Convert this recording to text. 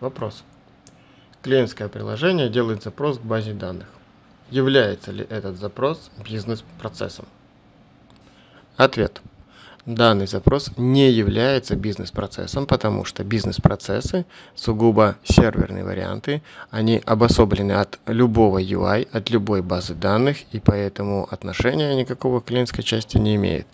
Вопрос. Клиентское приложение делает запрос к базе данных. Является ли этот запрос бизнес-процессом? Ответ. Данный запрос не является бизнес-процессом, потому что бизнес-процессы сугубо серверные варианты, они обособлены от любого UI, от любой базы данных, и поэтому отношения никакого к клиентской части не имеют.